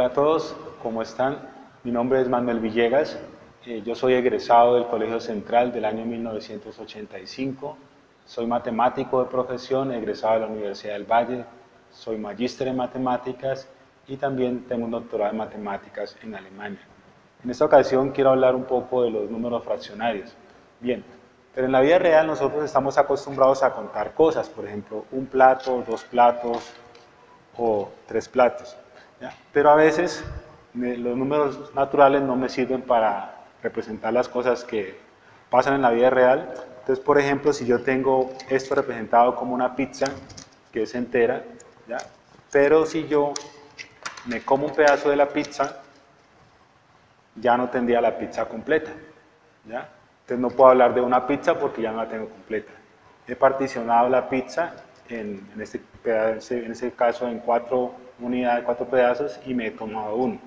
Hola a todos, ¿cómo están? Mi nombre es Manuel Villegas, eh, yo soy egresado del Colegio Central del año 1985, soy matemático de profesión, egresado de la Universidad del Valle, soy magíster en matemáticas y también tengo un doctorado en matemáticas en Alemania. En esta ocasión quiero hablar un poco de los números fraccionarios. Bien, pero en la vida real nosotros estamos acostumbrados a contar cosas, por ejemplo, un plato, dos platos o tres platos. Pero a veces los números naturales no me sirven para representar las cosas que pasan en la vida real. Entonces, por ejemplo, si yo tengo esto representado como una pizza, que es entera, ¿ya? pero si yo me como un pedazo de la pizza, ya no tendría la pizza completa. ¿ya? Entonces no puedo hablar de una pizza porque ya no la tengo completa. He particionado la pizza en, en, este, en este caso en cuatro unidades, cuatro pedazos y me he tomado uno.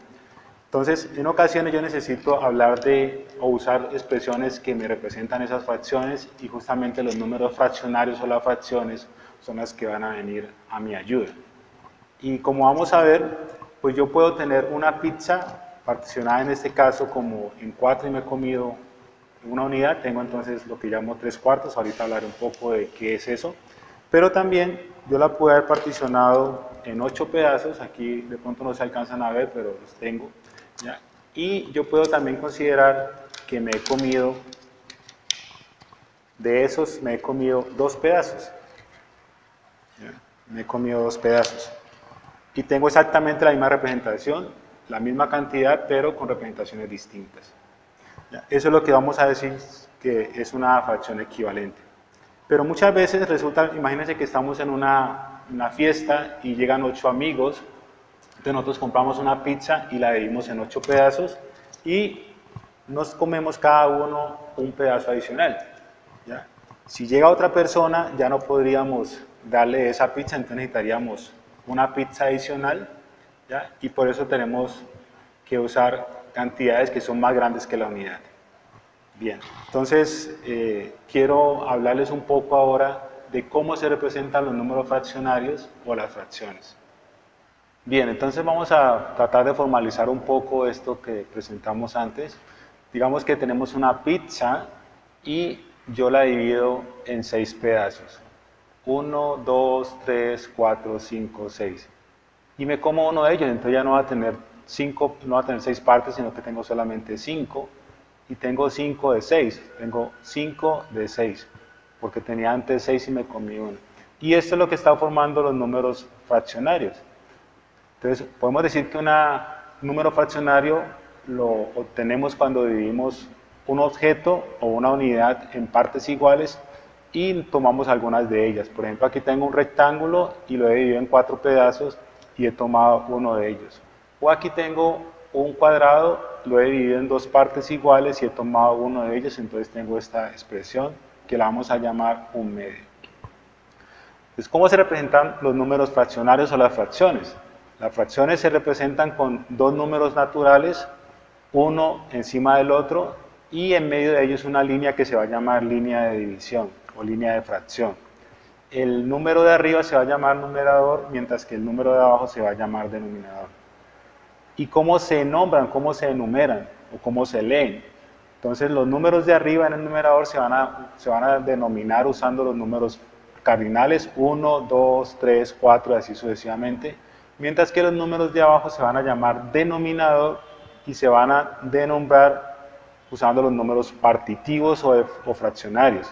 Entonces, en ocasiones yo necesito hablar de o usar expresiones que me representan esas fracciones y justamente los números fraccionarios o las fracciones son las que van a venir a mi ayuda. Y como vamos a ver, pues yo puedo tener una pizza particionada en este caso como en cuatro y me he comido una unidad, tengo entonces lo que llamo tres cuartos, ahorita hablaré un poco de qué es eso, pero también yo la puedo haber particionado en ocho pedazos, aquí de pronto no se alcanzan a ver, pero los tengo, y yo puedo también considerar que me he comido, de esos me he comido dos pedazos. Me he comido dos pedazos. Y tengo exactamente la misma representación, la misma cantidad, pero con representaciones distintas. Eso es lo que vamos a decir que es una fracción equivalente. Pero muchas veces resulta, imagínense que estamos en una, una fiesta y llegan ocho amigos entonces nosotros compramos una pizza y la dividimos en ocho pedazos y nos comemos cada uno un pedazo adicional. ¿ya? Si llega otra persona ya no podríamos darle esa pizza, entonces necesitaríamos una pizza adicional ¿ya? y por eso tenemos que usar cantidades que son más grandes que la unidad. Bien, entonces eh, quiero hablarles un poco ahora de cómo se representan los números fraccionarios o las fracciones. Bien, entonces vamos a tratar de formalizar un poco esto que presentamos antes. Digamos que tenemos una pizza y yo la divido en seis pedazos. Uno, dos, tres, cuatro, cinco, seis. Y me como uno de ellos, entonces ya no va a tener cinco, no va a tener seis partes, sino que tengo solamente cinco. Y tengo cinco de seis. Tengo cinco de seis, porque tenía antes seis y me comí uno. Y esto es lo que está formando los números fraccionarios. Entonces, podemos decir que un número fraccionario lo obtenemos cuando dividimos un objeto o una unidad en partes iguales y tomamos algunas de ellas. Por ejemplo, aquí tengo un rectángulo y lo he dividido en cuatro pedazos y he tomado uno de ellos. O aquí tengo un cuadrado, lo he dividido en dos partes iguales y he tomado uno de ellos, entonces tengo esta expresión que la vamos a llamar un medio. Entonces, ¿cómo se representan los números fraccionarios o las fracciones? Las fracciones se representan con dos números naturales, uno encima del otro, y en medio de ellos una línea que se va a llamar línea de división o línea de fracción. El número de arriba se va a llamar numerador, mientras que el número de abajo se va a llamar denominador. ¿Y cómo se nombran, cómo se enumeran o cómo se leen? Entonces los números de arriba en el numerador se van a, se van a denominar usando los números cardinales 1, 2, 3, 4, así sucesivamente mientras que los números de abajo se van a llamar denominador y se van a denombrar usando los números partitivos o, fraccionarios.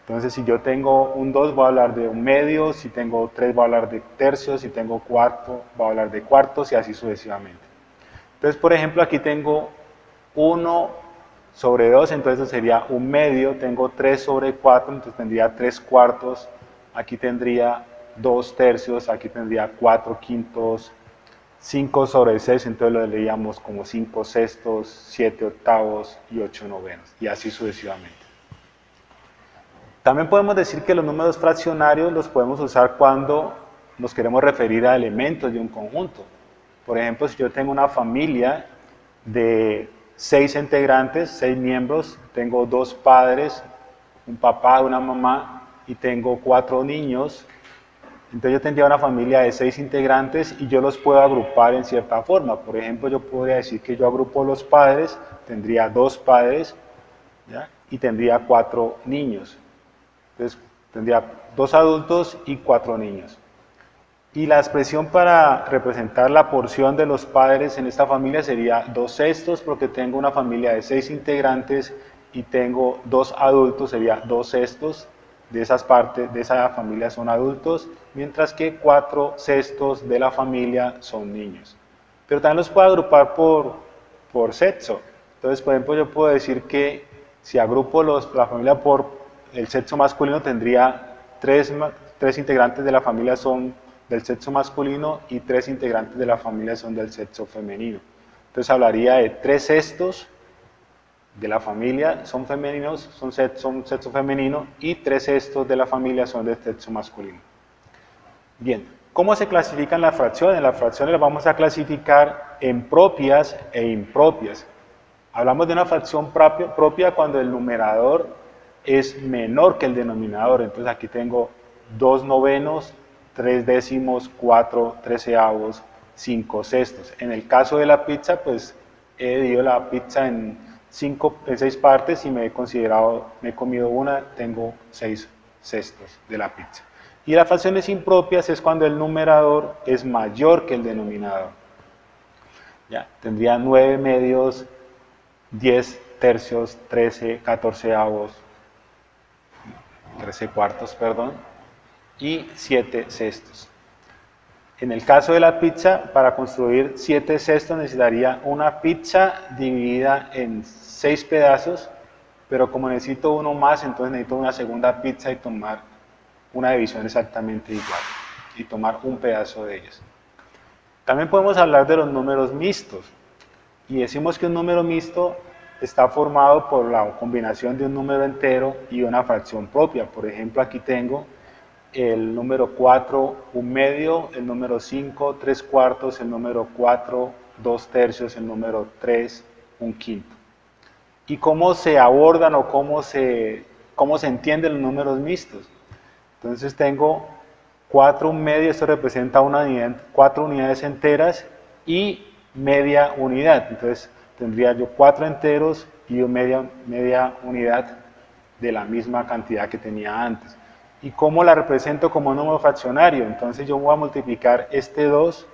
Entonces, si yo tengo un 2, voy a hablar de un medio, si tengo 3, voy a hablar de tercios, si tengo cuarto, voy a hablar de cuartos y así sucesivamente. Entonces, por ejemplo, aquí tengo 1 sobre 2, entonces sería un medio, tengo 3 sobre 4, entonces tendría 3 cuartos, aquí tendría dos tercios, aquí tendría cuatro quintos, cinco sobre seis, entonces lo leíamos como cinco sextos, siete octavos y ocho novenos, y así sucesivamente. También podemos decir que los números fraccionarios los podemos usar cuando nos queremos referir a elementos de un conjunto. Por ejemplo, si yo tengo una familia de seis integrantes, seis miembros, tengo dos padres, un papá, una mamá, y tengo cuatro niños, Entonces yo tendría una familia de seis integrantes y yo los puedo agrupar en cierta forma. Por ejemplo, yo podría decir que yo agrupo los padres, tendría dos padres y tendría cuatro niños. Entonces tendría dos adultos y cuatro niños. Y la expresión para representar la porción de los padres en esta familia sería dos sextos, porque tengo una familia de seis integrantes y tengo dos adultos, sería dos sextos de esas partes, de esa familia son adultos, mientras que cuatro sextos de la familia son niños. Pero también los puedo agrupar por, por sexo. Entonces, por ejemplo, yo puedo decir que si agrupo los, la familia por el sexo masculino, tendría tres, tres integrantes de la familia son del sexo masculino y tres integrantes de la familia son del sexo femenino. Entonces hablaría de tres sextos de la familia son femeninos, son, sexo femenino y tres sextos de la familia son del sexo masculino. Bien, ¿cómo se clasifican las fracciones? Las fracciones las vamos a clasificar en propias e impropias. Hablamos de una fracción propia cuando el numerador es menor que el denominador. Entonces aquí tengo dos novenos, tres décimos, cuatro treceavos, cinco sextos. En el caso de la pizza, pues he dividido la pizza en cinco, en seis partes y me he considerado, me he comido una, tengo seis cestos de la pizza. Y las fracciones impropias es cuando el numerador es mayor que el denominador. Ya, tendría nueve medios, diez tercios, trece catorceavos, trece cuartos, perdón, y siete cestos. En el caso de la pizza, para construir siete cestos necesitaría una pizza dividida en seis pedazos, pero como necesito uno más, entonces necesito una segunda pizza y tomar una división exactamente igual y tomar un pedazo de ellas. También podemos hablar de los números mixtos y decimos que un número mixto está formado por la combinación de un número entero y una fracción propia. Por ejemplo, aquí tengo el número 4, un medio, el número 5, tres cuartos, el número 4, dos tercios, el número 3, un quinto y cómo se abordan o cómo se, cómo se entienden los números mixtos. Entonces tengo 4 un medio, esto representa una unidad, 4 unidades enteras y media unidad. Entonces tendría yo 4 enteros y media, media unidad de la misma cantidad que tenía antes. ¿Y cómo la represento como número fraccionario? Entonces yo voy a multiplicar este 2,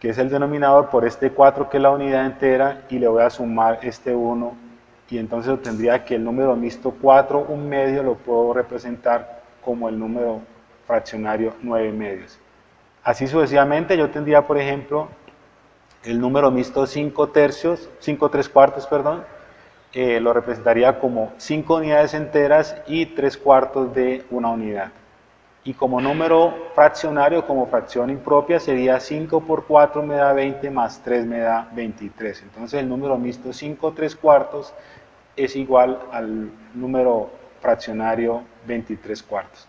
que es el denominador, por este 4, que es la unidad entera, y le voy a sumar este 1 y entonces obtendría que el número mixto 4, un medio, lo puedo representar como el número fraccionario 9 medios. Así sucesivamente yo tendría, por ejemplo, el número mixto 5 tercios, 5 tres cuartos, perdón, eh, lo representaría como 5 unidades enteras y 3 cuartos de una unidad. Y como número fraccionario, como fracción impropia, sería 5 por 4 me da 20 más 3 me da 23. Entonces el número mixto 5 3 cuartos es igual al número fraccionario 23 cuartos.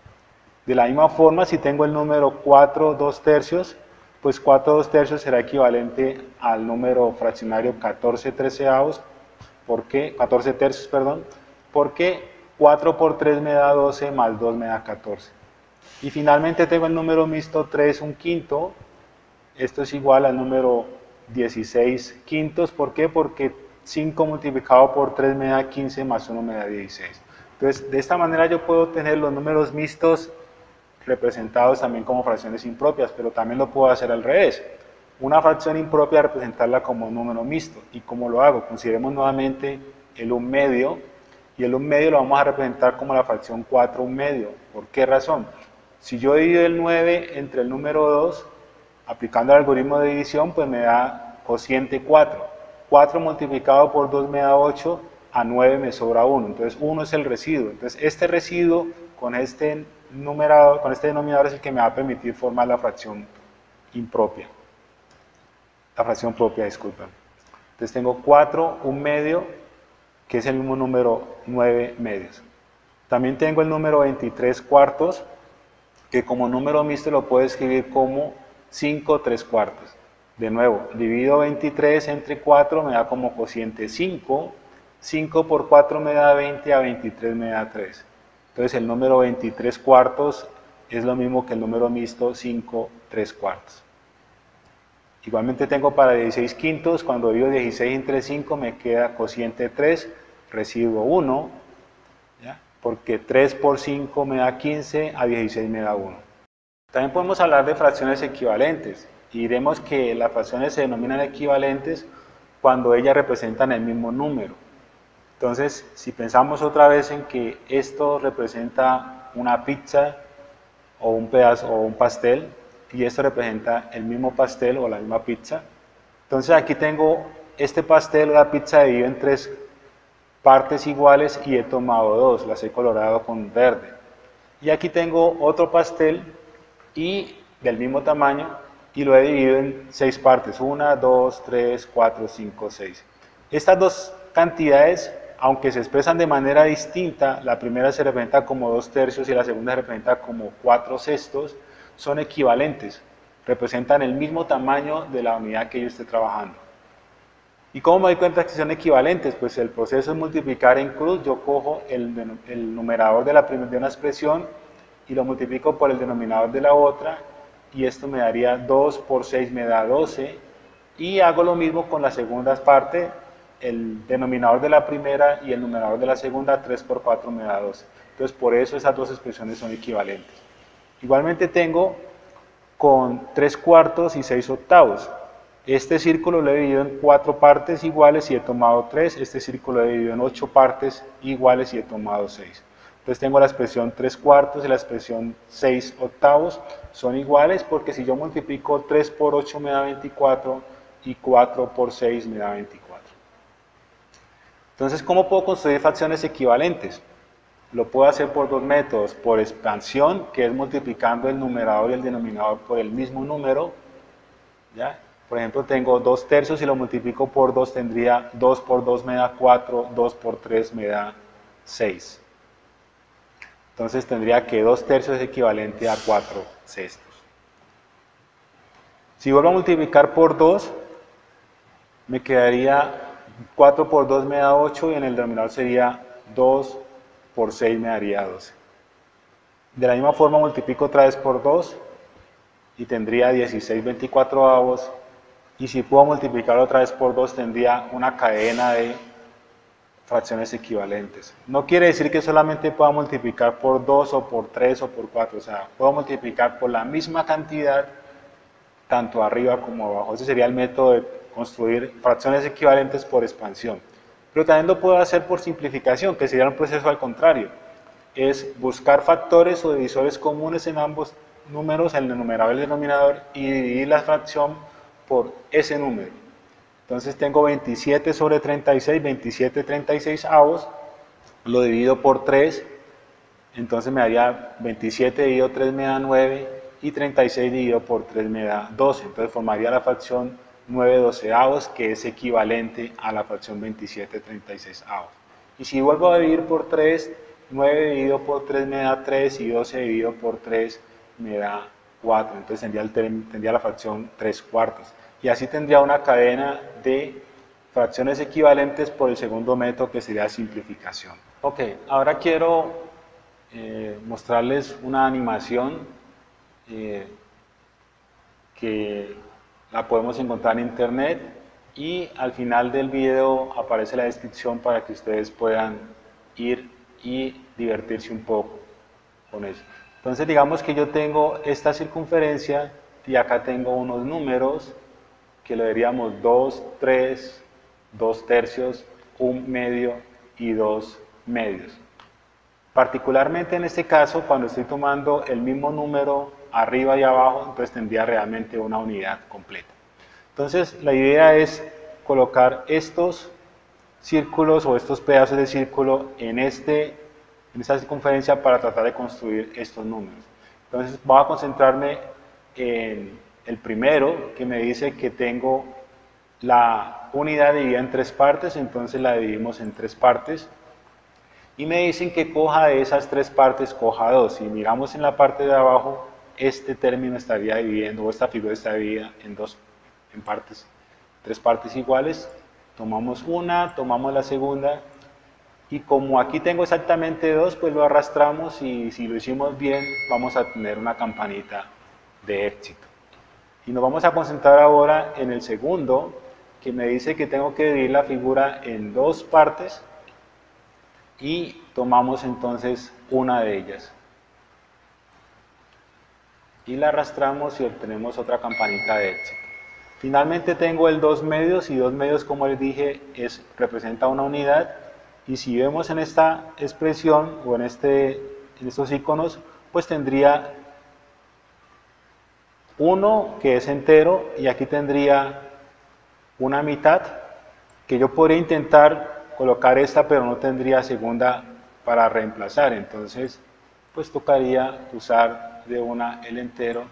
De la misma forma, si tengo el número 4 2 tercios, pues 4 2 tercios será equivalente al número fraccionario 14 treceavos, ¿por qué? 14 tercios, perdón, porque 4 por 3 me da 12 más 2 me da 14. Y finalmente tengo el número mixto 3, un quinto. Esto es igual al número 16 quintos. ¿Por qué? Porque 5 multiplicado por 3 me da 15 más 1 me da 16. Entonces, de esta manera yo puedo tener los números mixtos representados también como fracciones impropias, pero también lo puedo hacer al revés. Una fracción impropia representarla como un número mixto. ¿Y cómo lo hago? Consideremos nuevamente el 1 medio, y el 1 medio lo vamos a representar como la fracción 4 1 medio. ¿Por qué razón? Si yo divido el 9 entre el número 2, aplicando el algoritmo de división, pues me da cociente 4. 4 multiplicado por 2 me da 8, a 9 me sobra 1. Entonces 1 es el residuo. Entonces este residuo con este, numerado, con este denominador es el que me va a permitir formar la fracción impropia. La fracción propia, disculpen. Entonces tengo 4, 1 medio, que es el mismo número 9 medios. También tengo el número 23 cuartos, que como número mixto lo puedo escribir como 5 3 cuartos. De nuevo, divido 23 entre 4 me da como cociente 5. 5 por 4 me da 20, a 23 me da 3. Entonces el número 23 cuartos es lo mismo que el número mixto 5 3 cuartos. Igualmente tengo para 16 quintos, cuando divido 16 entre 5 me queda cociente 3, residuo 1, porque 3 por 5 me da 15, a 16 me da 1. También podemos hablar de fracciones equivalentes y diremos que las fracciones se denominan equivalentes cuando ellas representan el mismo número. Entonces, si pensamos otra vez en que esto representa una pizza o un pedazo o un pastel y esto representa el mismo pastel o la misma pizza, entonces aquí tengo este pastel o la pizza dividido en tres partes iguales y he tomado dos, las he colorado con verde. Y aquí tengo otro pastel y del mismo tamaño y lo he dividido en seis partes, una, dos, tres, cuatro, cinco, seis. Estas dos cantidades, aunque se expresan de manera distinta, la primera se representa como dos tercios y la segunda se representa como cuatro sextos, son equivalentes, representan el mismo tamaño de la unidad que yo esté trabajando. ¿Y cómo me doy cuenta que son equivalentes? Pues el proceso es multiplicar en cruz, yo cojo el, numerador de, la de una expresión y lo multiplico por el denominador de la otra y esto me daría 2 por 6 me da 12 y hago lo mismo con la segunda parte, el denominador de la primera y el numerador de la segunda, 3 por 4 me da 12. Entonces por eso esas dos expresiones son equivalentes. Igualmente tengo con 3 cuartos y 6 octavos. Este círculo lo he dividido en 4 partes iguales y he tomado 3. Este círculo lo he dividido en 8 partes iguales y he tomado 6. Entonces tengo la expresión 3 cuartos y la expresión 6 octavos. Son iguales porque si yo multiplico 3 por 8 me da 24 y 4 por 6 me da 24. Entonces, ¿cómo puedo construir fracciones equivalentes? Lo puedo hacer por dos métodos, por expansión, que es multiplicando el numerador y el denominador por el mismo número. ¿ya? Por ejemplo, tengo 2 tercios y lo multiplico por 2, tendría 2 por 2 me da 4, 2 por 3 me da 6. Entonces tendría que 2 tercios es equivalente a 4 sextos. Si vuelvo a multiplicar por 2, me quedaría 4 por 2 me da 8 y en el denominador sería 2 por 6 me daría 12. De la misma forma multiplico otra vez por 2 y tendría 16 24 avos. Y si puedo multiplicar otra vez por 2 tendría una cadena de fracciones equivalentes. No quiere decir que solamente pueda multiplicar por 2 o por 3 o por 4, o sea, puedo multiplicar por la misma cantidad tanto arriba como abajo. Ese sería el método de construir fracciones equivalentes por expansión. Pero también lo puedo hacer por simplificación, que sería un proceso al contrario. Es buscar factores o divisores comunes en ambos números, el numerador y el denominador, y dividir la fracción por ese número. Entonces tengo 27 sobre 36, 27 36 avos, lo divido por 3, entonces me daría 27 dividido 3 me da 9 y 36 dividido por 3 me da 12. Entonces formaría la fracción 9 doceavos que es equivalente a la fracción 27 36 avos. Y si vuelvo a dividir por 3, 9 dividido por 3 me da 3 y 12 dividido por 3 me da 4. Entonces tendría, tendría la fracción 3 cuartos y así tendría una cadena de fracciones equivalentes por el segundo método que sería simplificación. Ok, ahora quiero eh, mostrarles una animación eh, que la podemos encontrar en internet y al final del video aparece la descripción para que ustedes puedan ir y divertirse un poco con eso. Entonces digamos que yo tengo esta circunferencia y acá tengo unos números que le diríamos 2, 3, 2 tercios, un medio y dos medios. Particularmente en este caso, cuando estoy tomando el mismo número arriba y abajo, entonces tendría realmente una unidad completa. Entonces, la idea es colocar estos círculos o estos pedazos de círculo en, este, en esta circunferencia para tratar de construir estos números. Entonces, voy a concentrarme en el primero que me dice que tengo la unidad dividida en tres partes, entonces la dividimos en tres partes. Y me dicen que coja de esas tres partes, coja dos. Si miramos en la parte de abajo, este término estaría dividiendo, o esta figura está dividida en dos en partes, tres partes iguales. Tomamos una, tomamos la segunda Y como aquí tengo exactamente 2, pues lo arrastramos y si lo hicimos bien, vamos a tener una campanita de éxito. Y nos vamos a concentrar ahora en el segundo, que me dice que tengo que dividir la figura en dos partes y tomamos entonces una de ellas. Y la arrastramos y obtenemos otra campanita de éxito. Finalmente tengo el 2 medios y 2 medios como les dije es, representa una unidad y si vemos en esta expresión o en, este, en estos iconos pues tendría 1 que es entero y aquí tendría una mitad que yo podría intentar colocar esta pero no tendría segunda para reemplazar entonces pues tocaría usar de una el entero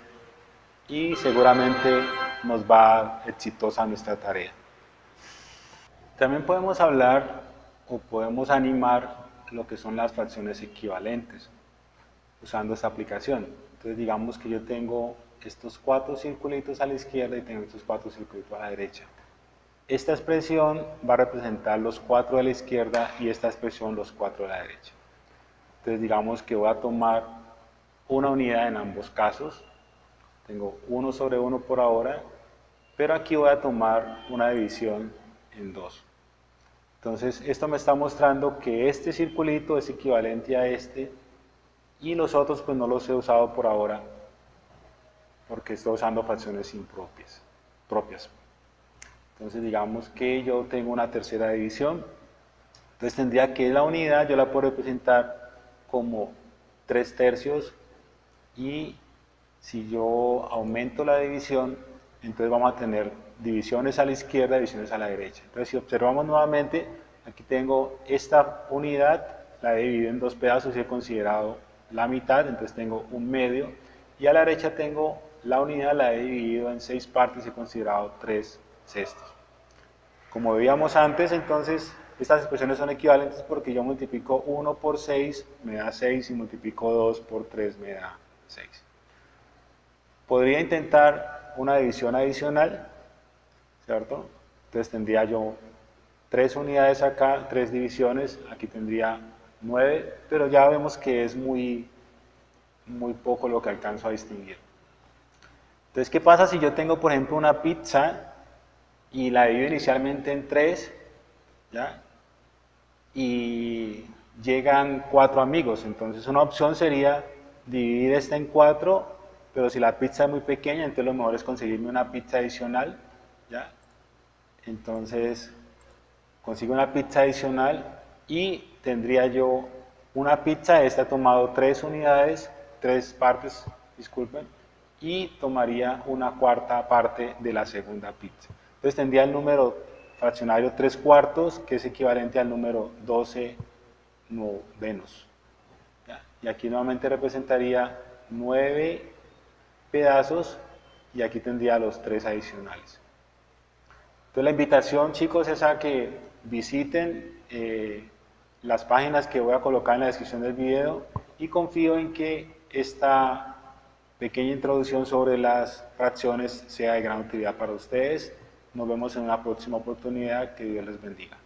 y seguramente nos va exitosa nuestra tarea. También podemos hablar o podemos animar lo que son las fracciones equivalentes usando esta aplicación. Entonces digamos que yo tengo estos cuatro circulitos a la izquierda y tengo estos cuatro circulitos a la derecha. Esta expresión va a representar los cuatro de la izquierda y esta expresión los cuatro de la derecha. Entonces digamos que voy a tomar una unidad en ambos casos. Tengo 1 sobre 1 por ahora pero aquí voy a tomar una división en dos. Entonces, esto me está mostrando que este circulito es equivalente a este y los otros pues no los he usado por ahora porque estoy usando fracciones impropias. Propias. Entonces, digamos que yo tengo una tercera división. Entonces, tendría que la unidad yo la puedo representar como 3 tercios y si yo aumento la división entonces vamos a tener divisiones a la izquierda, divisiones a la derecha. Entonces si observamos nuevamente, aquí tengo esta unidad, la he dividido en dos pedazos y he considerado la mitad, entonces tengo un medio, y a la derecha tengo la unidad, la he dividido en seis partes y he considerado tres sextos. Como veíamos antes, entonces estas expresiones son equivalentes porque yo multiplico 1 por 6 me da 6 y multiplico 2 por 3 me da 6. Podría intentar una división adicional, ¿cierto? Entonces tendría yo tres unidades acá, tres divisiones, aquí tendría nueve, pero ya vemos que es muy, muy poco lo que alcanzo a distinguir. Entonces, ¿qué pasa si yo tengo, por ejemplo, una pizza y la divido inicialmente en tres, ¿ya? Y llegan cuatro amigos, entonces una opción sería dividir esta en cuatro pero si la pizza es muy pequeña, entonces lo mejor es conseguirme una pizza adicional, ¿ya? Entonces, consigo una pizza adicional y tendría yo una pizza, esta ha tomado tres unidades, tres partes, disculpen, y tomaría una cuarta parte de la segunda pizza. Entonces tendría el número fraccionario 3 cuartos, que es equivalente al número 12 novenos. Y aquí nuevamente representaría 9 pedazos y aquí tendría los tres adicionales. Entonces la invitación chicos es a que visiten eh, las páginas que voy a colocar en la descripción del video y confío en que esta pequeña introducción sobre las fracciones sea de gran utilidad para ustedes. Nos vemos en una próxima oportunidad. Que Dios les bendiga.